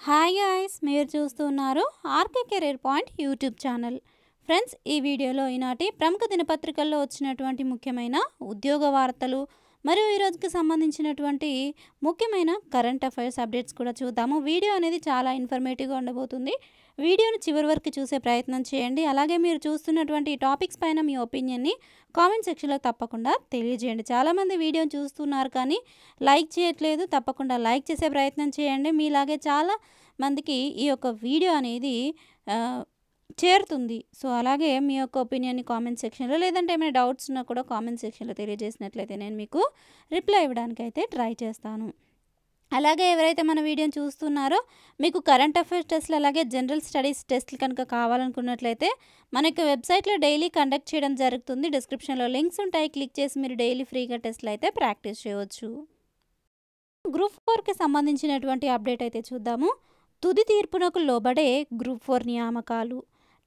Hi guys మీరు చూస్తున్నారు RK career point YouTube channel. Friends ఈ వీడియోలో ఈనాటి ప్రముఖ దినపత్రికల్లో వచ్చినటువంటి ముఖ్యమైన ఉద్యోగ వార్తలు మరియు ఈ రోజుకి సంబంధించినటువంటి ముఖ్యమైన కరెంట్ అఫైర్స్ అప్డేట్స్ కూడా చూద్దాము. వీడియో అనేది చాలా ఇన్ఫర్మేటివ్గా ఉండబోతుంది. వీడియోని చివరి వరకు చూసే ప్రయత్నం చేయండి. అలాగే మీరు చూస్తున్నటువంటి టాపిక్స్ పైన మీ ఒపీనియన్ని కామెంట్ సెక్షన్లో తప్పకుండా తెలియజేయండి. చాలామంది వీడియోని చూస్తున్నారు కానీ లైక్ చేయట్లేదు. తప్పకుండా లైక్ చేసే ప్రయత్నం చేయండి. మీలాగే చాలా మందికి ఈ యొక్క వీడియో అనేది చేరుతుంది. సో అలాగే మీ యొక్క ఒపీనియన్ని కామెంట్ సెక్షన్లో లేదంటే ఏమైనా డౌట్స్ ఉన్నా కూడా కామెంట్ సెక్షన్లో తెలియజేసినట్లయితే నేను మీకు రిప్లై ఇవ్వడానికి అయితే ట్రై చేస్తాను. అలాగే ఎవరైతే మన వీడియోని చూస్తున్నారో మీకు కరెంట్ అఫైర్స్ టెస్ట్లు అలాగే జనరల్ స్టడీస్ టెస్ట్లు కనుక కావాలనుకున్నట్లయితే మనకి వెబ్సైట్లో డైలీ కండక్ట్ చేయడం జరుగుతుంది. డిస్క్రిప్షన్లో లింక్స్ ఉంటాయి. క్లిక్ చేసి మీరు డైలీ ఫ్రీగా టెస్ట్లు అయితే ప్రాక్టీస్ చేయవచ్చు. గ్రూప్ ఫోర్కి సంబంధించినటువంటి అప్డేట్ అయితే చూద్దాము. తుది తీర్పునకు లోబడే గ్రూప్ ఫోర్ నియామకాలు.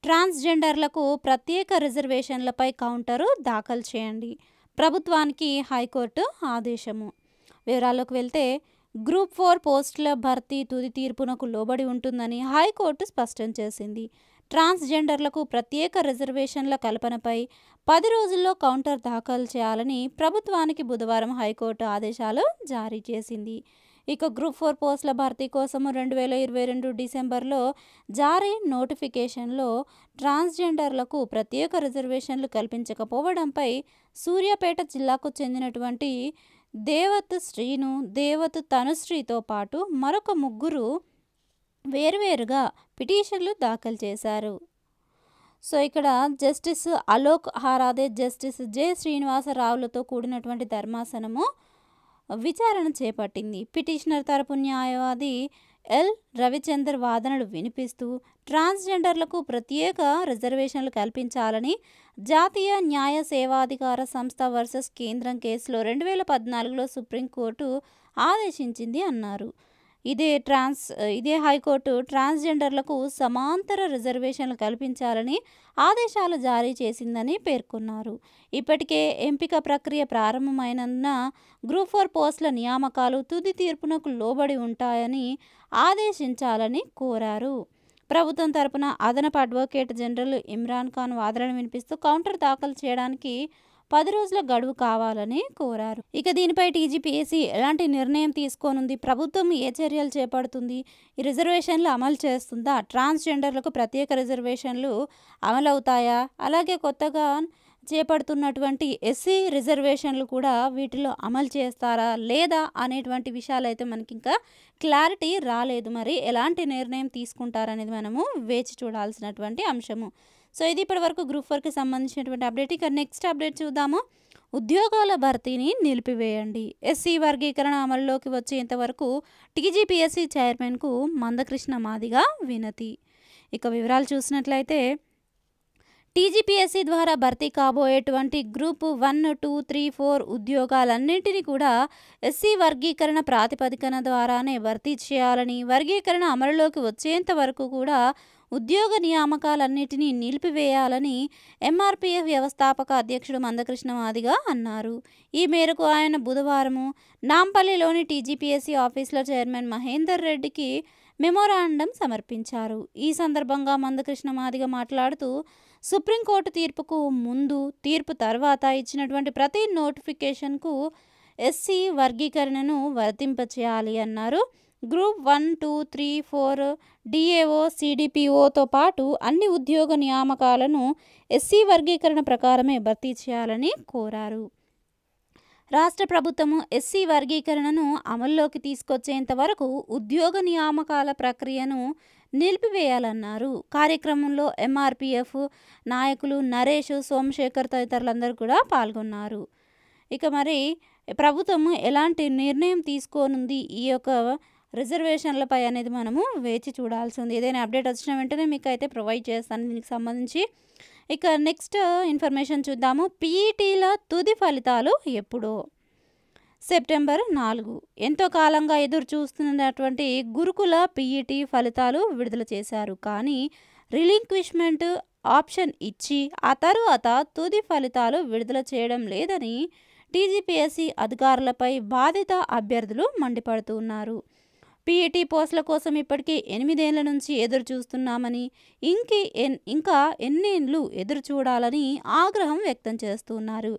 ట్రాన్స్జెండర్లకు ప్రత్యేక రిజర్వేషన్లపై కౌంటరు దాఖలు చేయండి. ప్రభుత్వానికి హైకోర్టు ఆదేశము. వివరాల్లోకి వెళ్తే గ్రూప్ ఫోర్ పోస్టుల భర్తీ తుది తీర్పునకు లోబడి ఉంటుందని హైకోర్టు స్పష్టం చేసింది. ట్రాన్స్జెండర్లకు ప్రత్యేక రిజర్వేషన్ల కల్పనపై పది రోజుల్లో కౌంటర్ దాఖలు చేయాలని ప్రభుత్వానికి బుధవారం హైకోర్టు ఆదేశాలు జారీ చేసింది. ఇక గ్రూప్ ఫోర్ పోస్టుల భర్తీ కోసము రెండు వేల ఇరవై రెండు డిసెంబర్లో జారీ నోటిఫికేషన్లో ట్రాన్స్జెండర్లకు ప్రత్యేక రిజర్వేషన్లు కల్పించకపోవడంపై సూర్యాపేట జిల్లాకు చెందినటువంటి దేవత్ శ్రీను దేవత్ తనుశ్రీతో పాటు మరొక ముగ్గురు వేరువేరుగా పిటిషన్లు దాఖలు చేశారు. సో ఇక్కడ justice Alok Aradhe justice J శ్రీనివాసరావులతో కూడినటువంటి ధర్మాసనము విచారణ చేపట్టింది. పిటిషనర్ తరపు న్యాయవాది ఎల్. రవిచందర్ వాదనలు వినిపిస్తూ ట్రాన్స్జెండర్లకు ప్రత్యేక రిజర్వేషన్లు కల్పించాలని జాతీయ న్యాయ సేవాధికార సంస్థ వర్సెస్ కేంద్రం కేసులో రెండు వేల పద్నాలుగులో సుప్రీంకోర్టు ఆదేశించింది అన్నారు. ఇదే ట్రాన్స్ ఇదే హైకోర్టు ట్రాన్స్జెండర్లకు సమాంతర రిజర్వేషన్లు కల్పించాలని ఆదేశాలు జారీ చేసిందని పేర్కొన్నారు. ఇప్పటికే ఎంపిక ప్రక్రియ ప్రారంభమైనందున గ్రూప్ ఫోర్ పోస్టుల నియామకాలు తుది తీర్పునకు లోబడి ఉంటాయని ఆదేశించాలని కోరారు. ప్రభుత్వం తరపున అదనపు అడ్వకేట్ జనరల్ ఇమ్రాన్ ఖాన్ వాదనలు వినిపిస్తూ కౌంటర్ దాఖలు చేయడానికి పది రోజుల గడువు కావాలని కోరారు. ఇక దీనిపై టీజీపీఎస్సీ ఎలాంటి నిర్ణయం తీసుకోనుంది? ప్రభుత్వం ఏ చర్యలు చేపడుతుంది? ఈ రిజర్వేషన్లు అమలు చేస్తుందా? ట్రాన్స్జెండర్లకు ప్రత్యేక రిజర్వేషన్లు అమలవుతాయా? అలాగే కొత్తగా చేపడుతున్నటువంటి ఎస్సీ రిజర్వేషన్లు కూడా వీటిలో అమలు చేస్తారా? లేదా? అనేటువంటి విషయాలు అయితే మనకి ఇంకా క్లారిటీ రాలేదు. మరి ఎలాంటి నిర్ణయం తీసుకుంటారనేది మనము వేచి చూడాల్సినటువంటి అంశము. సో ఇది ఇప్పటి వరకు గ్రూప్ ఫోర్కి సంబంధించినటువంటి అప్డేట్. ఇక నెక్స్ట్ అప్డేట్ చూద్దాము. ఉద్యోగాల భర్తీని నిలిపివేయండి. ఎస్సీ వర్గీకరణ అమలులోకి వచ్చేంతవరకు టీజీపీఎస్సీ చైర్మన్కు మందకృష్ణ మాదిగా వినతి. ఇక వివరాలు చూసినట్లయితే టీజీపీఎస్సీ ద్వారా భర్తీ కాబోయేటువంటి group one two three four ఉద్యోగాలన్నింటినీ కూడా ఎస్సీ వర్గీకరణ ప్రాతిపదికన ద్వారానే భర్తీ చేయాలని వర్గీకరణ అమలులోకి వచ్చేంత వరకు కూడా ఉద్యోగ నియామకాలన్నిటినీ నిలిపివేయాలని ఎంఆర్పీఎఫ్ వ్యవస్థాపక అధ్యక్షుడు మందకృష్ణ మాదిగా అన్నారు. ఈ మేరకు ఆయన బుధవారము నాంపల్లిలోని టీజీపీఎస్సీ ఆఫీసులో చైర్మన్ మహేందర్ రెడ్డికి మెమోరాండం సమర్పించారు. ఈ సందర్భంగా మందకృష్ణ మాదిగ మాట్లాడుతూ సుప్రీంకోర్టు తీర్పుకు ముందు తీర్పు తర్వాత ఇచ్చినటువంటి ప్రతి నోటిఫికేషన్కు ఎస్సీ వర్గీకరణను వర్తింపచేయాలి అన్నారు. Group one two three four DAO సిడిపిఓతో పాటు అన్ని ఉద్యోగ నియామకాలను ఎస్సీ వర్గీకరణ ప్రకారమే భర్తీ చేయాలని కోరారు. రాష్ట్ర ప్రభుత్వము ఎస్సీ వర్గీకరణను అమల్లోకి తీసుకొచ్చేంత వరకు ఉద్యోగ నియామకాల ప్రక్రియను నిలిపివేయాలన్నారు. కార్యక్రమంలో ఎంఆర్పిఎఫ్ నాయకులు నరేష్ సోమశేఖర్ తదితరులందరూ కూడా పాల్గొన్నారు. ఇక మరి ప్రభుత్వము ఎలాంటి నిర్ణయం తీసుకోనుంది? ఈ యొక్క రిజర్వేషన్లపై అనేది మనము వేచి చూడాల్సి ఉంది. ఏదైనా అప్డేట్ వచ్చిన వెంటనే మీకు అయితే ప్రొవైడ్ చేస్తాను. దీనికి సంబంధించి ఇక నెక్స్ట్ ఇన్ఫర్మేషన్ చూద్దాము. పీఈటీల తుది ఫలితాలు ఎప్పుడో? సెప్టెంబర్ నాలుగు. ఎంతో కాలంగా ఎదురు చూస్తున్నటువంటి గురుకుల పీఈటీ ఫలితాలు విడుదల చేశారు. కానీ రిలింక్విష్మెంట్ ఆప్షన్ ఇచ్చి ఆ తరువాత తుది ఫలితాలు విడుదల చేయడం లేదని టీజీపీఎస్సీ అధికారులపై బాధిత అభ్యర్థులు మండిపడుతున్నారు. పీఈటీ పోస్టుల కోసం ఇప్పటికీ ఎనిమిదేళ్ళ నుంచి ఎదురు చూస్తున్నామని ఇంకి ఎన్ ఇంకా ఎన్నేళ్ళు ఎదురు చూడాలని ఆగ్రహం వ్యక్తం చేస్తున్నారు.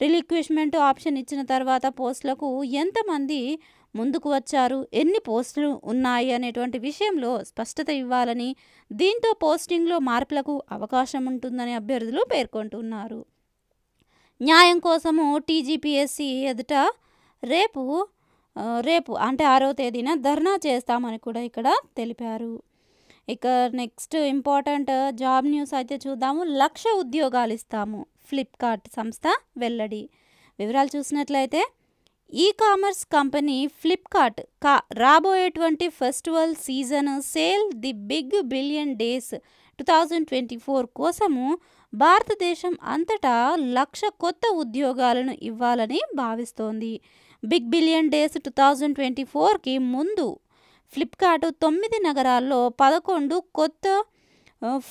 రిలిక్విష్మెంట్ ఆప్షన్ ఇచ్చిన తర్వాత పోస్టులకు ఎంతమంది ముందుకు వచ్చారు ఎన్ని పోస్టులు ఉన్నాయి అనేటువంటి విషయంలో స్పష్టత ఇవ్వాలని దీంతో పోస్టింగ్లో మార్పులకు అవకాశం ఉంటుందని అభ్యర్థులు పేర్కొంటున్నారు. న్యాయం కోసము టీజీపీఎస్సీ ఎదుట రేపు రేపు అంటే ఆరో తేదీన ధర్నా చేస్తామని కూడా ఇక్కడ తెలిపారు. ఇక నెక్స్ట్ ఇంపార్టెంట్ జాబ్ న్యూస్ అయితే చూద్దాము. లక్ష ఉద్యోగాలు ఇస్తాము ఫ్లిప్కార్ట్ సంస్థ వెల్లడి. వివరాలు చూసినట్లయితే ఈ కామర్స్ కంపెనీ ఫ్లిప్కార్ట్ కా రాబోయేటువంటి festival season sale the big billion days two thousand twenty four కోసము భారతదేశం అంతటా లక్ష కొత్త ఉద్యోగాలను ఇవ్వాలని భావిస్తోంది. Big billion days two thousand twenty ఫోర్కి ముందు ఫ్లిప్కార్ట్ తొమ్మిది నగరాల్లో పదకొండు కొత్త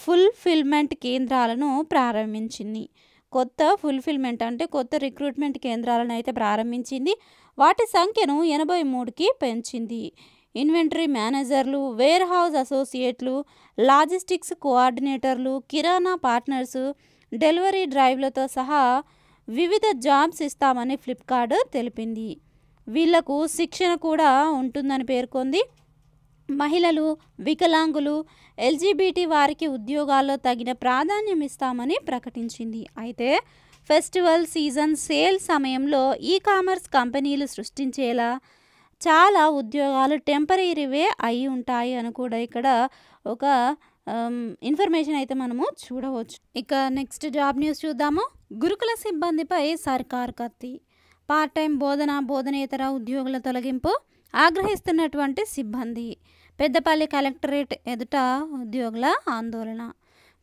ఫుల్ఫిల్మెంట్ కేంద్రాలను ప్రారంభించింది. కొత్త ఫుల్ఫిల్మెంట్ అంటే కొత్త రిక్రూట్మెంట్ కేంద్రాలను అయితే ప్రారంభించింది. వాటి సంఖ్యను ఎనభై మూడుకి పెంచింది. ఇన్వెంటరీ మేనేజర్లు వేర్ హౌస్ అసోసియేట్లు లాజిస్టిక్స్ కోఆర్డినేటర్లు కిరాణా పార్ట్నర్స్ డెలివరీ డ్రైవ్లతో సహా వివిధ జాబ్స్ ఇస్తామని ఫ్లిప్కార్ట్ తెలిపింది. వీళ్ళకు శిక్షణ కూడా ఉంటుందని పేర్కొంది. మహిళలు వికలాంగులు ఎల్జీబీటీ వారికి ఉద్యోగాల్లో తగిన ప్రాధాన్యం ఇస్తామని ప్రకటించింది. అయితే ఫెస్టివల్ సీజన్ సేల్ సమయంలో ఈ కామర్స్ కంపెనీలు సృష్టించేలా చాలా ఉద్యోగాలు టెంపరీవే అయి ఉంటాయి అని కూడా ఇక్కడ ఒక Um, ఇన్ఫర్మేషన్ అయితే మనము చూడవచ్చు. ఇక నెక్స్ట్ జాబ్ న్యూస్ చూద్దాము. గురుకుల సిబ్బందిపై సర్కార్ కత్తి. పార్ట్ టైం బోధన బోధనేతర ఉద్యోగుల తొలగింపు ఆగ్రహిస్తున్నటువంటి సిబ్బంది. పెద్దపల్లి కలెక్టరేట్ ఎదుట ఉద్యోగుల ఆందోళన.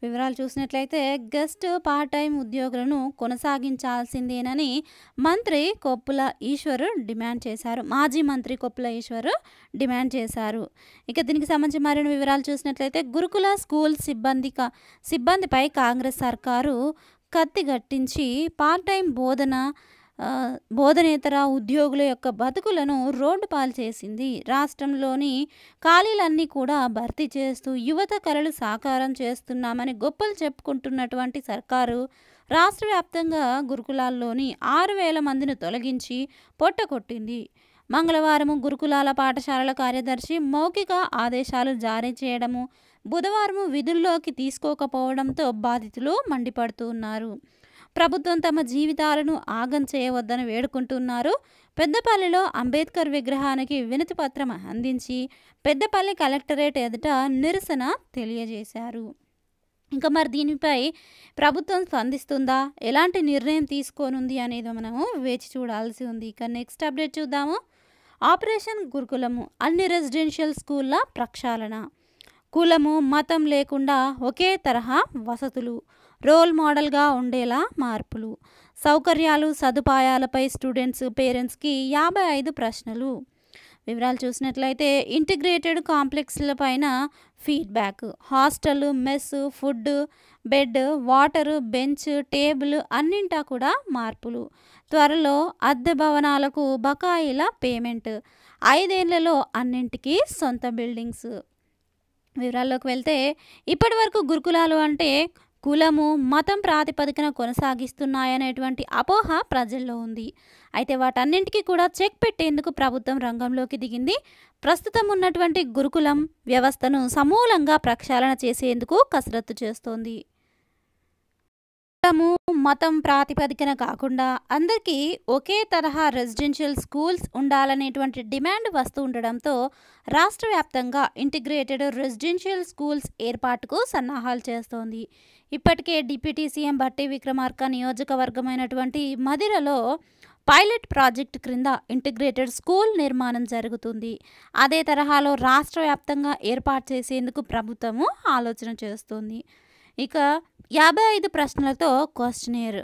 వివరాలు చూసినట్లయితే గెస్ట్ పార్ట్ టైం ఉద్యోగులను కొనసాగించాల్సిందేనని మంత్రి కొప్పుల ఈశ్వర్ డిమాండ్ చేశారు. మాజీ మంత్రి కొప్పుల ఈశ్వర్ డిమాండ్ చేశారు. ఇక దీనికి సంబంధించి మరిన్ని వివరాలు చూసినట్లయితే గురుకుల స్కూల్ సిబ్బంది కా- సిబ్బందిపై కాంగ్రెస్ సర్కారు కత్తి గట్టించి పార్ట్ టైం బోధన బోధనేతర ఉద్యోగుల యొక్క బతుకులను రోడ్డు పాలు చేసింది. రాష్ట్రంలోని ఖాళీలన్నీ కూడా భర్తీ చేస్తూ యువత కళలు సాకారం చేస్తున్నామని గొప్పలు చెప్పుకుంటున్నటువంటి సర్కారు రాష్ట్ర వ్యాప్తంగా గురుకులాల్లోని ఆరు వేల మందిని తొలగించి పొట్టకొట్టింది మంగళవారం గురుకులాల పాఠశాలల కార్యదర్శి మౌఖిక ఆదేశాలు జారీ చేయడము బుధవారం విధుల్లోకి తీసుకోకపోవడంతో బాధితులు మండిపడుతున్నారు ప్రభుత్వం తమ జీవితాలను ఆగం చేయవద్దని వేడుకుంటున్నారు. పెద్దపల్లిలో అంబేద్కర్ విగ్రహానికి వినతి పత్రం అందించి పెద్దపల్లి కలెక్టరేట్ ఎదుట నిరసన తెలియజేశారు. ఇంకా మరి దీనిపై ప్రభుత్వం స్పందిస్తుందా? ఎలాంటి నిర్ణయం తీసుకోనుంది అనేది మనము వేచి చూడాల్సి ఉంది. ఇక నెక్స్ట్ అప్డేట్ చూద్దాము. ఆపరేషన్ గురుకులము అన్ని రెసిడెన్షియల్ స్కూళ్ళ ప్రక్షాళన. కులము మతం లేకుండా ఒకే తరహా వసతులు. రోల్ మోడల్గా ఉండేలా మార్పులు. సౌకర్యాలు సదుపాయాలపై స్టూడెంట్స్ పేరెంట్స్కి యాభై ఐదు ప్రశ్నలు. వివరాలు చూసినట్లయితే ఇంటిగ్రేటెడ్ కాంప్లెక్స్ల పైన feedback. Hostel mess food bed water bench table అన్నింటా కూడా మార్పులు. త్వరలో అద్దె భవనాలకు బకాయిల పేమెంట్. ఐదేళ్ళలో అన్నింటికీ సొంత బిల్డింగ్స్. వివరాల్లోకి వెళ్తే ఇప్పటి వరకు గురుకులాలు అంటే కులము మతం ప్రాతిపదికన కొనసాగిస్తున్నాయనేటువంటి అపోహ ప్రజల్లో ఉంది. అయితే వాటన్నింటికీ కూడా చెక్ పెట్టేందుకు ప్రభుత్వం రంగంలోకి దిగింది. ప్రస్తుతం ఉన్నటువంటి గురుకులం వ్యవస్థను సమూలంగా ప్రక్షాళన చేసేందుకు కసరత్తు చేస్తోంది. కులము మతం ప్రాతిపదికన కాకుండా అందరికీ ఒకే తరహా రెసిడెన్షియల్ స్కూల్స్ ఉండాలనేటువంటి డిమాండ్ వస్తూ ఉండడంతో రాష్ట్ర వ్యాప్తంగా ఇంటిగ్రేటెడ్ రెసిడెన్షియల్ స్కూల్స్ ఏర్పాటుకు సన్నాహాలు చేస్తోంది. ఇప్పటికే డిప్యూటీ సీఎం భట్టి విక్రమార్క నియోజకవర్గమైనటువంటి మదిరలో పైలట్ ప్రాజెక్ట్ క్రింద ఇంటిగ్రేటెడ్ స్కూల్ నిర్మాణం జరుగుతుంది. అదే తరహాలో రాష్ట్ర వ్యాప్తంగా ఏర్పాటు చేసేందుకు ప్రభుత్వము ఆలోచన చేస్తుంది. ఇక యాభై ఐదు ప్రశ్నలతో క్వశ్చనేర్.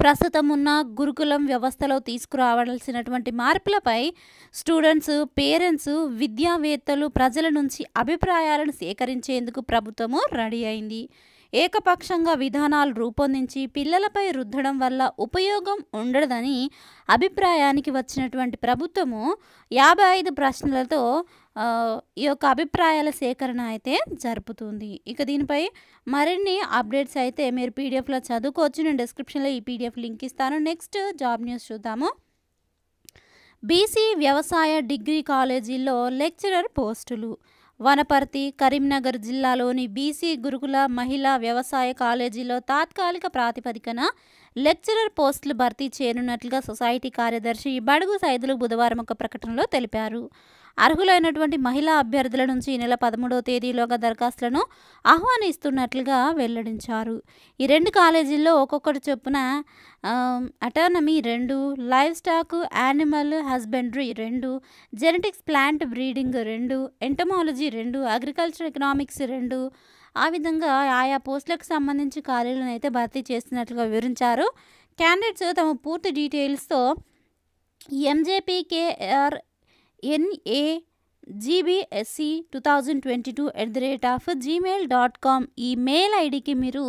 ప్రస్తుతం ఉన్న గురుకులం వ్యవస్థలో తీసుకురావాల్సినటువంటి మార్పులపై స్టూడెంట్స్ పేరెంట్స్ విద్యావేత్తలు ప్రజల నుంచి అభిప్రాయాలను సేకరించేందుకు ప్రభుత్వము రెడీ అయింది. ఏకపక్షంగా విధానాలు రూపొందించి పిల్లలపై రుద్దడం వల్ల ఉపయోగం ఉండదని అభిప్రాయానికి వచ్చినటువంటి ప్రభుత్వము యాభై ఐదు ప్రశ్నలతో ఈ యొక్క అభిప్రాయాల సేకరణ అయితే జరుపుతుంది. ఇక దీనిపై మరిన్ని అప్డేట్స్ అయితే మీరు పీడిఎఫ్లో చదువుకోవచ్చు. నేను డిస్క్రిప్షన్లో ఈ పీడిఎఫ్ లింక్ ఇస్తాను. నెక్స్ట్ జాబ్ న్యూస్ చూద్దాము. బీసీ వ్యవసాయ డిగ్రీ కాలేజీల్లో లెక్చరర్ పోస్టులు. వనపర్తి కరీంనగర్ జిల్లాలోని బీసీ గురుకుల మహిళా వ్యవసాయ కాలేజీలో తాత్కాలిక ప్రాతిపదికన లెక్చరర్ పోస్టులు భర్తీ చేయనున్నట్లుగా సొసైటీ కార్యదర్శి బడుగు సైదులు బుధవారం ఒక ప్రకటనలో తెలిపారు. అర్హులైనటువంటి మహిళా అభ్యర్థుల నుంచి ఈ నెల పదమూడవ తేదీలోగా దరఖాస్తులను ఆహ్వానిస్తున్నట్లుగా వెల్లడించారు. ఈ రెండు కాలేజీల్లో ఒక్కొక్కటి చొప్పున అటానమీ రెండు లైవ్ స్టాక్ యానిమల్ హస్బెండరీ రెండు జెనెటిక్స్ ప్లాంట్ బ్రీడింగ్ రెండు ఎంటమాలజీ రెండు అగ్రికల్చర్ ఎకనామిక్స్ రెండు. ఆ విధంగా ఆయా పోస్టులకు సంబంధించి ఖాళీలను అయితే భర్తీ చేస్తున్నట్లుగా వివరించారు. క్యాండిడేట్స్ తమ పూర్తి డీటెయిల్స్తో MJPKR NA GBSC two thousand twenty two at the rate of Gmail dot com email ఐడికి మీరు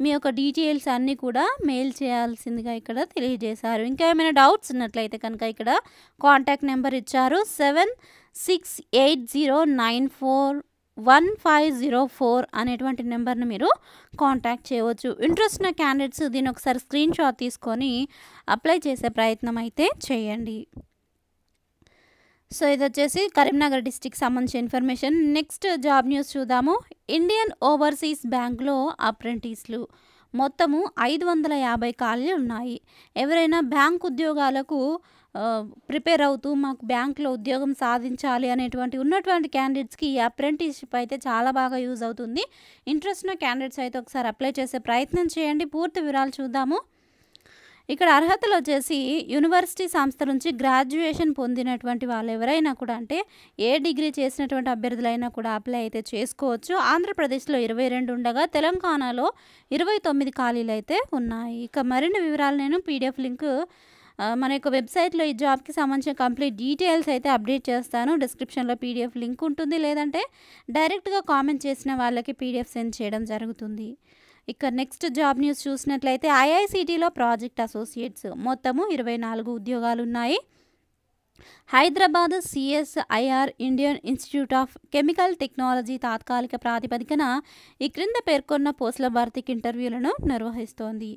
మీ యొక్క డీటెయిల్స్ అన్నీ కూడా మెయిల్ చేయాల్సిందిగా ఇక్కడ తెలియజేశారు. ఇంకా ఏమైనా డౌట్స్ ఉన్నట్లయితే కనుక ఇక్కడ కాంటాక్ట్ నెంబర్ ఇచ్చారు. Seven six eight zero nine four one five zero four అనేటువంటి నెంబర్ని మీరు కాంటాక్ట్ చేయవచ్చు. ఇంట్రెస్ట్ ఉన్న క్యాండిడేట్స్ దీని ఒకసారి స్క్రీన్ షాట్ తీసుకొని అప్లై చేసే ప్రయత్నం అయితే చేయండి. సో ఇది వచ్చేసి కరీంనగర్ డిస్టిక్ సంబంధించిన ఇన్ఫర్మేషన్. నెక్స్ట్ జాబ్ న్యూస్ చూద్దాము. ఇండియన్ ఓవర్సీస్ బ్యాంక్లో అప్రెంటిస్లు. మొత్తము ఐదు వందల యాభై ఖాళీలు ఉన్నాయి. ఎవరైనా బ్యాంక్ ఉద్యోగాలకు ప్రిపేర్ అవుతూ మాకు బ్యాంక్లో ఉద్యోగం సాధించాలి అనేటువంటి ఉన్నటువంటి క్యాండిడేట్స్కి ఈ అప్రెంటిస్షిప్ అయితే చాలా బాగా యూజ్ అవుతుంది. ఇంట్రెస్ట్ ఉన్న క్యాండిడేట్స్ అయితే ఒకసారి అప్లై చేసే ప్రయత్నం చేయండి. పూర్తి వివరాలు చూద్దాము. ఇక్కడ అర్హతలు వచ్చేసి యూనివర్సిటీ సంస్థ నుంచి గ్రాడ్యుయేషన్ పొందినటువంటి వాళ్ళు ఎవరైనా కూడా అంటే ఏ డిగ్రీ చేసినటువంటి అభ్యర్థులైనా కూడా అప్లై అయితే చేసుకోవచ్చు. ఆంధ్రప్రదేశ్లో ఇరవై రెండు ఉండగా తెలంగాణలో ఇరవై తొమ్మిది ఖాళీలు అయితే ఉన్నాయి. ఇక మరిన్ని వివరాలు నేను పీడిఎఫ్ లింక్ మన యొక్క వెబ్సైట్లో ఈ జాబ్కి సంబంధించిన కంప్లీట్ డీటెయిల్స్ అయితే అప్డేట్ చేస్తాను. డిస్క్రిప్షన్లో పీడిఎఫ్ లింక్ ఉంటుంది లేదంటే డైరెక్ట్గా కామెంట్ చేసిన వాళ్ళకి పీడిఎఫ్ సెండ్ చేయడం జరుగుతుంది. ఇక నెక్స్ట్ జాబ్ న్యూస్ చూసినట్లయితే ఐఐసిటీలో ప్రాజెక్ట్ అసోసియేట్స్ మొత్తము ఇరవై నాలుగు ఉద్యోగాలు ఉన్నాయి Hyderabad CSIR Indian Institute of Chemical Technology తాత్కాలిక ప్రాతిపదికన ఈ క్రింద పేర్కొన్న పోస్టుల భర్తీకి ఇంటర్వ్యూలను నిర్వహిస్తోంది.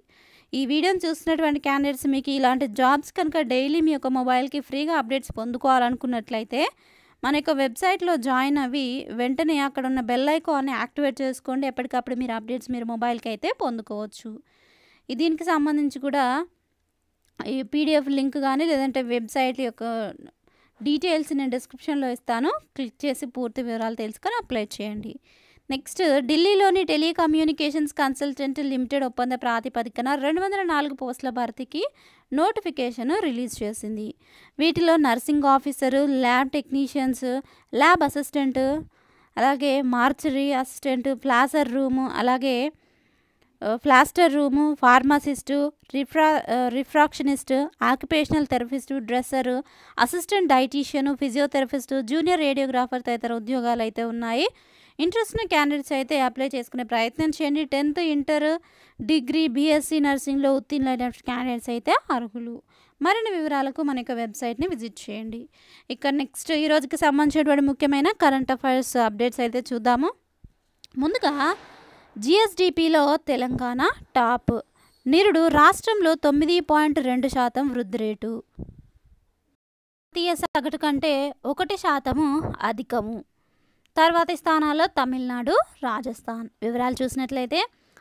ఈ వీడియోని చూస్తున్నటువంటి క్యాండిడేట్స్ మీకు ఇలాంటి జాబ్స్ కనుక డైలీ మీ యొక్క మొబైల్కి ఫ్రీగా అప్డేట్స్ పొందుకోవాలనుకున్నట్లయితే మన యొక్క వెబ్సైట్లో జాయిన్ అవి వెంటనే అక్కడ ఉన్న బెల్ ఐకాన్ని యాక్టివేట్ చేసుకోండి. ఎప్పటికప్పుడు మీరు అప్డేట్స్ మీరు మొబైల్కి అయితే పొందుకోవచ్చు దీనికి సంబంధించి కూడా ఈ పీడిఎఫ్ లింక్ కానీ లేదంటే వెబ్సైట్ యొక్క డీటెయిల్స్ నేను డిస్క్రిప్షన్లో ఇస్తాను. క్లిక్ చేసి పూర్తి వివరాలు తెలుసుకొని అప్లై చేయండి. నెక్స్ట్ ఢిల్లీలోని టెలికమ్యూనికేషన్స్ కన్సల్టెంట్ లిమిటెడ్ ఒప్పంద ప్రాతిపదికన రెండు వందల నాలుగు పోస్టుల భర్తీకి నోటిఫికేషన్ రిలీజ్ చేసింది. వీటిలో nursing officer lab technicians lab assistant అలాగే మార్చరీ అసిస్టెంట్ ఫ్లాసర్ రూము అలాగే plaster room pharmacist రిఫ్రా refractionist occupational therapist dresser assistant dietician physiotherapist junior radiographer తదితర ఉద్యోగాలు అయితే ఉన్నాయి. ఇంట్రెస్ట్ ఉన్న క్యాండిడేట్స్ అయితే అప్లై చేసుకునే ప్రయత్నం చేయండి. టెన్త్ ఇంటర్ డిగ్రీ బీఎస్సీ నర్సింగ్లో ఉత్తీర్ణులైన క్యాండిడేట్స్ అయితే అర్హులు. మరిన్ని వివరాలకు మన యొక్క వెబ్సైట్ని విజిట్ చేయండి. ఇక్కడ నెక్స్ట్ ఈ రోజుకి సంబంధించినటువంటి ముఖ్యమైన కరెంట్ అఫైర్స్ అప్డేట్స్ అయితే చూద్దాము. ముందుగా జిఎస్డిపిలో తెలంగాణ టాప్. నిరుడు రాష్ట్రంలో తొమ్మిది పాయింట్ రెండు శాతం వృద్ధి రేటు. జాతీయ సగటు కంటే ఒకటి శాతము అధికము. తర్వాతి స్థానాల్లో తమిళనాడు రాజస్థాన్. వివరాలు చూసినట్లయితే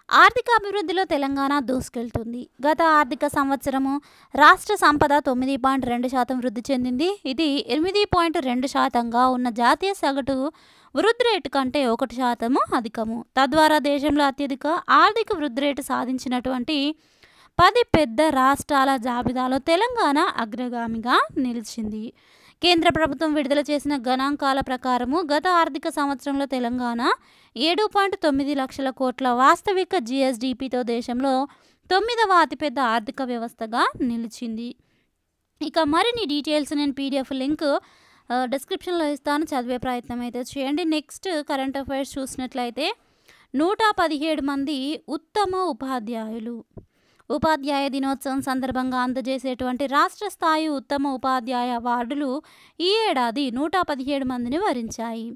ఆర్థిక అభివృద్ధిలో తెలంగాణ దూసుకెళ్తుంది. గత ఆర్థిక సంవత్సరము రాష్ట్ర సంపద తొమ్మిది పాయింట్ రెండు శాతం వృద్ధి చెందింది. ఇది ఎనిమిది పాయింట్ రెండు శాతంగా ఉన్న జాతీయ సగటు వృద్ధి రేటు కంటే ఒకటి శాతము అధికము. తద్వారా దేశంలో అత్యధిక ఆర్థిక వృద్ధి రేటు సాధించినటువంటి పది పెద్ద రాష్ట్రాల జాబితాలో తెలంగాణ అగ్రగామిగా నిలిచింది. కేంద్ర ప్రభుత్వం విడుదల చేసిన గణాంకాల ప్రకారము గత ఆర్థిక సంవత్సరంలో తెలంగాణ ఏడు పాయింట్ తొమ్మిది లక్షల కోట్ల వాస్తవిక జిఎస్డిపితో దేశంలో తొమ్మిదవ అతిపెద్ద ఆర్థిక వ్యవస్థగా నిలిచింది. ఇక మరిన్ని డీటెయిల్స్ నేను పీడిఎఫ్ లింక్ డిస్క్రిప్షన్లో ఇస్తాను. చదివే ప్రయత్నం అయితే చేయండి. నెక్స్ట్ కరెంట్ అఫైర్స్ చూసినట్లయితే నూట పదిహేడు మంది ఉత్తమ ఉపాధ్యాయులు. ఉపాధ్యాయ దినోత్సవం సందర్భంగా అందజేసేటువంటి రాష్ట్ర స్థాయి ఉత్తమ ఉపాధ్యాయ అవార్డులు ఈ ఏడాది నూట పదిహేడు మందిని వరించాయి.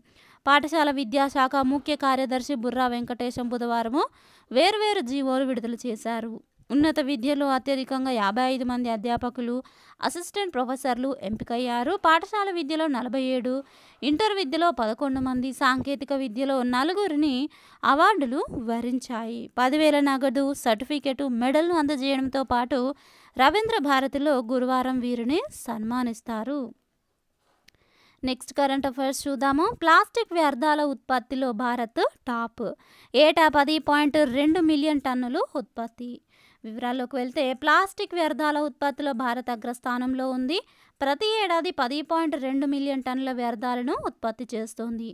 పాఠశాల విద్యాశాఖ ముఖ్య కార్యదర్శి బుర్రా వెంకటేశం బుధవారము వేర్వేరు జీవోలు విడుదల చేశారు. ఉన్నత విద్యలో అత్యధికంగా యాభై ఐదు మంది అధ్యాపకులు అసిస్టెంట్ ప్రొఫెసర్లు ఎంపికయ్యారు. పాఠశాల విద్యలో నలభై ఏడు ఇంటర్ విద్యలో పదకొండు మంది సాంకేతిక విద్యలో నలుగురిని అవార్డులు వరించాయి. పదివేల నగదు సర్టిఫికెట్ మెడల్ను అందజేయడంతో పాటు రవీంద్ర భారతిలో గురువారం వీరిని సన్మానిస్తారు. నెక్స్ట్ కరెంట్ అఫైర్స్ చూద్దాము. ప్లాస్టిక్ వ్యర్థాల ఉత్పత్తిలో భారత్ టాప్. ఏటా పది పాయింట్ రెండు మిలియన్ టన్నులు ఉత్పత్తి. వివరాల్లోకి వెళ్తే ప్లాస్టిక్ వ్యర్థాల ఉత్పత్తిలో భారత్ అగ్రస్థానంలో ఉంది. ప్రతి ఏడాది పది పాయింట్ రెండు మిలియన్ టన్నుల వ్యర్థాలను ఉత్పత్తి చేస్తోంది.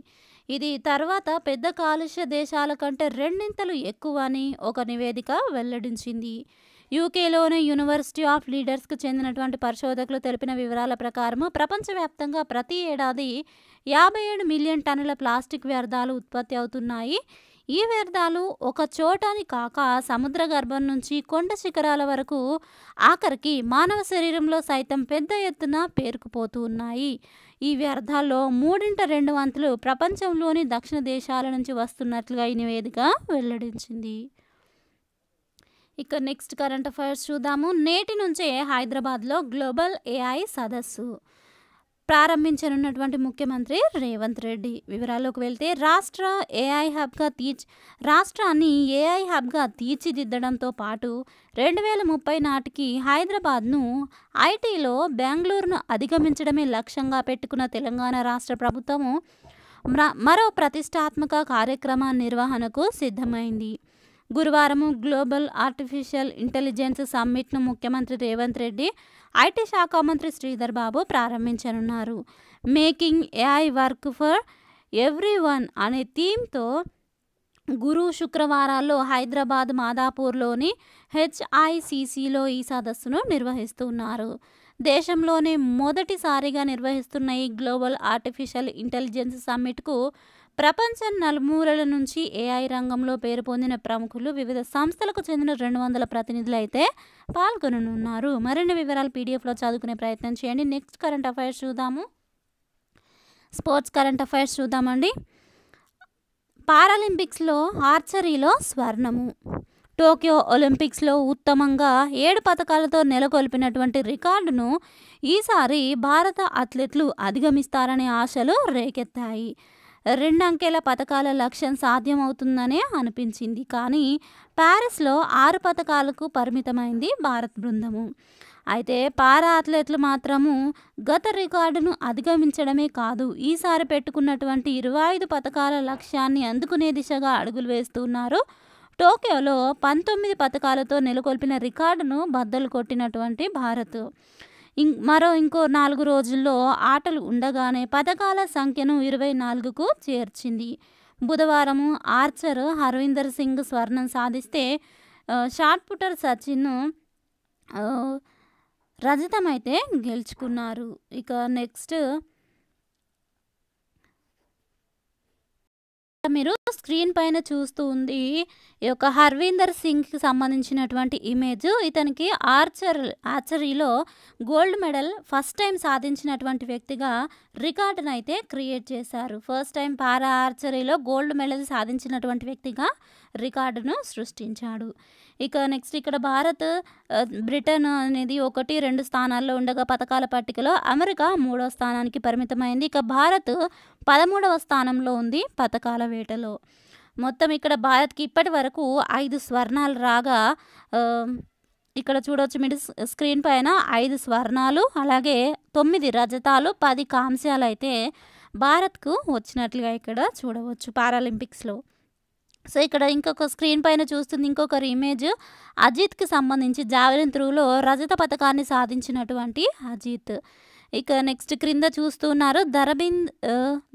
ఇది తర్వాత పెద్ద కాలుష్య దేశాల కంటే రెండింతలు ఎక్కువ అని ఒక నివేదిక వెల్లడించింది. యూకేలోని యూనివర్సిటీ ఆఫ్ లీడర్స్కు చెందినటువంటి పరిశోధకులు తెలిపిన వివరాల ప్రకారం ప్రపంచవ్యాప్తంగా ప్రతి ఏడాది యాభై ఏడు మిలియన్ టన్నుల ప్లాస్టిక్ వ్యర్థాలు ఉత్పత్తి అవుతున్నాయి. ఈ వ్యర్థాలు ఒక చోటని కాక సముద్ర గర్భం నుంచి కొండ శిఖరాల వరకు ఆఖరికి మానవ శరీరంలో సైతం పెద్ద ఎత్తున పేరుకుపోతూ ఉన్నాయి. ఈ వ్యర్థాల్లో మూడింట రెండు వంతులు ప్రపంచంలోని దక్షిణ దేశాల నుంచి వస్తున్నట్లుగా ఈ నివేదిక వెల్లడించింది. ఇక నెక్స్ట్ కరెంట్ అఫైర్స్ చూద్దాము. నేటి నుంచే హైదరాబాద్లో గ్లోబల్ ఏఐ సదస్సు. ప్రారంభించనున్నటువంటి ముఖ్యమంత్రి రేవంత్ రెడ్డి. వివరాల్లోకి వెళ్తే రాష్ట్ర ఏఐ హబ్గా తీర్చి రాష్ట్రాన్ని ఏఐ హబ్గా తీర్చిదిద్దడంతో పాటు రెండు వేల ముప్పై నాటికి హైదరాబాద్ను ఐటీలో బెంగళూరును అధిగమించడమే లక్ష్యంగా పెట్టుకున్న తెలంగాణ రాష్ట్ర ప్రభుత్వము మరో ప్రతిష్టాత్మక కార్యక్రమ నిర్వహణకు సిద్ధమైంది. గురువారం గ్లోబల్ ఆర్టిఫిషియల్ ఇంటెలిజెన్స్ సమ్మిట్ను ముఖ్యమంత్రి రేవంత్ రెడ్డి ఐటీ శాఖ మంత్రి శ్రీధర్ బాబు ప్రారంభించనున్నారు. Making AI work for everyone అనే థీమ్తో గురు శుక్రవారాల్లో హైదరాబాద్ మాదాపూర్లోని హెచ్ఐసిసిలో ఈ సదస్సును నిర్వహిస్తున్నారు. దేశంలోనే మొదటిసారిగా నిర్వహిస్తున్న ఈ గ్లోబల్ ఆర్టిఫిషియల్ ఇంటెలిజెన్స్ సమ్మిట్కు ప్రపంచం నలుమూలల నుంచి ఏఐ రంగంలో పేరు పొందిన ప్రముఖులు వివిధ సంస్థలకు చెందిన రెండు వందల ప్రతినిధులు అయితే పాల్గొననున్నారు. మరిన్ని వివరాలు పీడిఎఫ్లో చదువుకునే ప్రయత్నం చేయండి. నెక్స్ట్ కరెంట్ అఫైర్స్ చూద్దాము. స్పోర్ట్స్ కరెంట్ అఫైర్స్ చూద్దామండి. పారాలింపిక్స్లో ఆర్చరీలో స్వర్ణము. టోక్యో ఒలింపిక్స్లో ఉత్తమంగా ఏడు పథకాలతో నెలకొల్పినటువంటి రికార్డును ఈసారి భారత అథ్లెట్లు అధిగమిస్తారనే ఆశలు రేకెత్తాయి. రెండంకెల పథకాల లక్ష్యం సాధ్యమవుతుందనే అనిపించింది. కానీ ప్యారిస్లో ఆరు పథకాలకు పరిమితమైంది భారత్ బృందము. అయితే పారా అథ్లెట్లు మాత్రము గత రికార్డును అధిగమించడమే కాదు ఈసారి పెట్టుకున్నటువంటి ఇరవై ఐదు పథకాల లక్ష్యాన్ని అందుకునే దిశగా అడుగులు వేస్తున్నారు. టోక్యోలో పంతొమ్మిది పథకాలతో నెలకొల్పిన రికార్డును బద్దలు కొట్టినటువంటి భారత్. ఇం మరో ఇంకో నాలుగు రోజుల్లో ఆటలు ఉండగానే పథకాల సంఖ్యను ఇరవై నాలుగుకు చేర్చింది. బుధవారం ఆర్చర్ హర్విందర్ సింగ్ స్వర్ణం సాధిస్తే షార్ట్ పుటర్ సచిన్ రజతమైతే గెలుచుకున్నారు. ఇక నెక్స్ట్ మీరు స్క్రీన్ పైన చూస్తూ ఉంది ఈ యొక్క హర్వీందర్ సింగ్కి సంబంధించినటువంటి ఇమేజ్. ఇతనికి ఆర్చర్ ఆర్చరీలో గోల్డ్ మెడల్ ఫస్ట్ టైం సాధించినటువంటి వ్యక్తిగా రికార్డును అయితే క్రియేట్ చేశారు. ఫస్ట్ టైం పారా ఆర్చరీలో గోల్డ్ మెడల్ సాధించినటువంటి వ్యక్తిగా రికార్డును సృష్టించాడు. ఇక నెక్స్ట్ ఇక్కడ భారత్ బ్రిటన్ అనేది ఒకటి రెండు స్థానాల్లో ఉండగా పథకాల పట్టికలో అమెరికా మూడో స్థానానికి పరిమితమైంది. ఇక భారత్ పదమూడవ స్థానంలో ఉంది పథకాల వేటలో. మొత్తం ఇక్కడ భారత్కి ఇప్పటి వరకు ఐదు స్వర్ణాలు రాగా ఇక్కడ చూడవచ్చు మీరు స్క్రీన్ పైన ఐదు స్వర్ణాలు అలాగే తొమ్మిది రజతాలు పది కాంస్యాలు అయితే భారత్కు వచ్చినట్లుగా ఇక్కడ చూడవచ్చు పారాలింపిక్స్లో. సో ఇక్కడ ఇంకొక స్క్రీన్ పైన చూస్తుంది ఇంకొకరి ఇమేజ్. అజిత్కి సంబంధించి జావెలిన్ త్రూలో రజత పథకాన్ని సాధించినటువంటి అజిత్. ఇక నెక్స్ట్ క్రింద చూస్తున్నారు ధరబింద్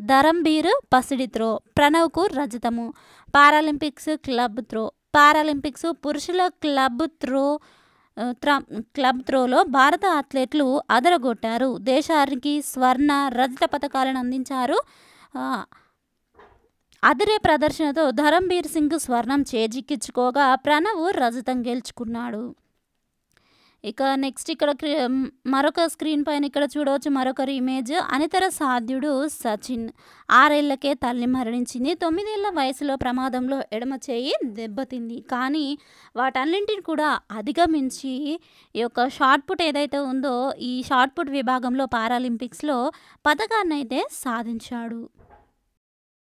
ధరంబీర్ పసిడి త్రో ప్రణవ్కు రజతము పారాలింపిక్స్ క్లబ్ త్రో పారాలింపిక్స్ పురుషుల క్లబ్ త్రో క్లబ్ త్రోలో భారత అథ్లెట్లు అదరగొట్టారు. దేశానికి స్వర్ణ రజత పథకాలను అందించారు. అదిరే ప్రదర్శనతో ధరంబీర్ సింగ్ స్వర్ణం చేజిక్కించుకోగా ప్రణవ్ రజతం గెలుచుకున్నాడు. ఇక నెక్స్ట్ ఇక్కడ క్రి- మరొక స్క్రీన్ పైన ఇక్కడ చూడవచ్చు మరొకరి ఇమేజ్ అనితర సాధ్యుడు సచిన్. ఆరేళ్ళకే తల్లి మరణించింది. తొమ్మిదేళ్ళ వయసులో ప్రమాదంలో ఎడమ చేయి దెబ్బతింది. కానీ వాటన్నింటిని కూడా అధిగమించి ఈ యొక్క షార్ట్ పుట్ ఏదైతే ఉందో ఈ షార్ట్ పుట్ విభాగంలో పారాలింపిక్స్లో పథకాన్ని అయితే సాధించాడు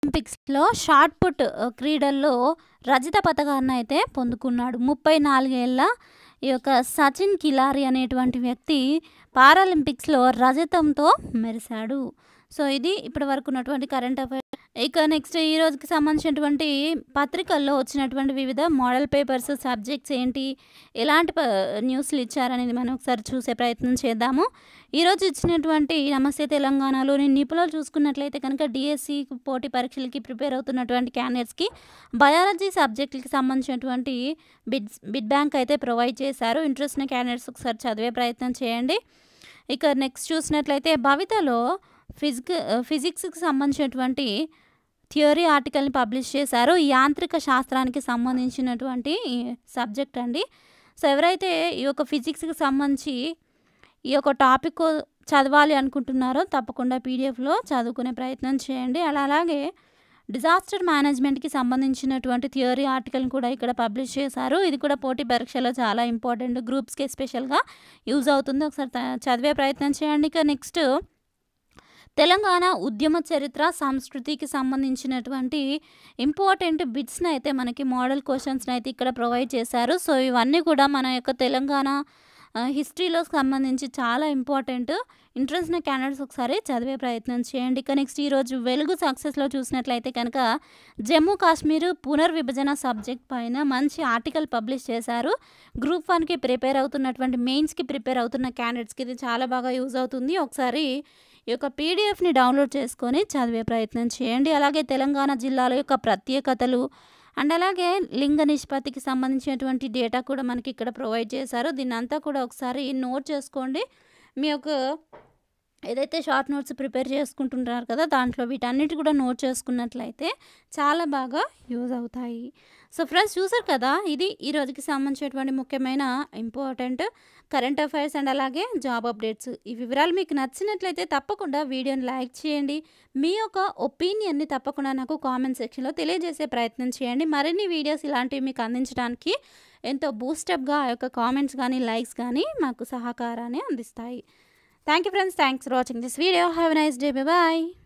ఒలింపిక్స్లో షార్ట్ పుట్ క్రీడల్లో రజిత పథకాన్ని అయితే పొందుకున్నాడు. ముప్పై నాలుగేళ్ళ ఈ యొక్క సచిన్ కిలారి అనేటువంటి వ్యక్తి పారాలింపిక్స్లో రజతంతో మెరిశాడు. సో ఇది ఇప్పటి వరకు ఉన్నటువంటి కరెంట్ అఫైర్ ఇక నెక్స్ట్ ఈ రోజుకి సంబంధించినటువంటి పత్రికల్లో వచ్చినటువంటి వివిధ మోడల్ పేపర్స్ సబ్జెక్ట్స్ ఏంటి ఎలాంటి ప- న్యూస్లు ఇచ్చారనేది మనం ఒకసారి చూసే ప్రయత్నం చేద్దాము. ఈరోజు ఇచ్చినటువంటి నమస్తే తెలంగాణలోని నిపుణులు చూసుకున్నట్లయితే కనుక డిఎస్సి పోటీ పరీక్షలకి ప్రిపేర్ అవుతున్నటువంటి క్యాండిడేట్స్కి బయాలజీ సబ్జెక్టులకి సంబంధించినటువంటి బిడ్ బిడ్ బ్యాంక్ అయితే ప్రొవైడ్ చేశారు. ఇంట్రెస్ట్ ఉన్న క్యాండిడేట్స్ ఒకసారి చదివే ప్రయత్నం చేయండి. ఇక నెక్స్ట్ చూసినట్లయితే భవితలో ఫిజిక్ ఫిజిక్స్కి సంబంధించినటువంటి థియరీ ఆర్టికల్ని పబ్లిష్ చేశారు. యాంత్రిక శాస్త్రానికి సంబంధించినటువంటి సబ్జెక్ట్ అండి. సో ఎవరైతే ఈ యొక్క ఫిజిక్స్కి సంబంధించి ఈ యొక్క టాపిక్ చదవాలి అనుకుంటున్నారో తప్పకుండా పీడిఎఫ్లో చదువుకునే ప్రయత్నం చేయండి. అలా అలాగే డిజాస్టర్ మేనేజ్మెంట్కి సంబంధించినటువంటి థియరీ ఆర్టికల్ని కూడా ఇక్కడ పబ్లిష్ చేశారు. ఇది కూడా పోటీ పరీక్షలో చాలా ఇంపార్టెంట్ గ్రూప్స్కి ఎస్పెషల్గా యూజ్ అవుతుంది. ఒకసారి చదివే ప్రయత్నం చేయండి. ఇక నెక్స్ట్ తెలంగాణ ఉద్యమ చరిత్ర సంస్కృతికి సంబంధించినటువంటి ఇంపార్టెంట్ బిట్స్ని అయితే మనకి మోడల్ క్వశ్చన్స్ని అయితే ఇక్కడ ప్రొవైడ్ చేశారు. సో ఇవన్నీ కూడా మన యొక్క తెలంగాణ హిస్టరీలో సంబంధించి చాలా ఇంపార్టెంట్. ఇంట్రెస్ట్ ఉన్న క్యాండిడేట్స్ ఒకసారి చదివే ప్రయత్నం చేయండి. ఇక నెక్స్ట్ ఈరోజు వెలుగు సక్సెస్లో చూసినట్లయితే కనుక జమ్మూ కాశ్మీర్ పునర్విభజన సబ్జెక్ట్ పైన మంచి ఆర్టికల్ పబ్లిష్ చేశారు. గ్రూప్ వన్కి ప్రిపేర్ అవుతున్నటువంటి మెయిన్స్కి ప్రిపేర్ అవుతున్న క్యాండిడేట్స్కి ఇది చాలా బాగా యూజ్ అవుతుంది. ఒకసారి ఈ యొక్క పీడిఎఫ్ని డౌన్లోడ్ చేసుకొని చదివే ప్రయత్నం చేయండి. అలాగే తెలంగాణ జిల్లాల యొక్క ప్రత్యేకతలు అండ్ అలాగే లింగ నిష్పత్తికి సంబంధించినటువంటి డేటా కూడా మనకి ఇక్కడ ప్రొవైడ్ చేశారు. దీన్ని అంతా కూడా ఒకసారి నోట్ చేసుకోండి. మీ యొక్క ఏదైతే షార్ట్ నోట్స్ ప్రిపేర్ చేసుకుంటున్నారు కదా దాంట్లో వీటన్నిటి కూడా నోట్ చేసుకున్నట్లయితే చాలా బాగా యూజ్ అవుతాయి. సో ఫ్రెండ్స్ చూసారు కదా ఇది ఈ రోజుకి సంబంధించినటువంటి ముఖ్యమైన ఇంపార్టెంట్ కరెంట్ అఫైర్స్ అండ్ అలాగే జాబ్ అప్డేట్స్. ఈ వివరాలు మీకు నచ్చినట్లయితే తప్పకుండా వీడియోని లైక్ చేయండి. మీ యొక్క ఒపీనియన్ని తప్పకుండా నాకు కామెంట్ సెక్షన్లో తెలియజేసే ప్రయత్నం చేయండి. మరిన్ని వీడియోస్ ఇలాంటివి మీకు అందించడానికి ఎంతో బూస్టప్గా ఆ యొక్క కామెంట్స్ కానీ లైక్స్ కానీ మాకు సహకారాన్ని అందిస్తాయి. Thank you friends. Thanks for watching this video. Have a nice day. Bye-bye.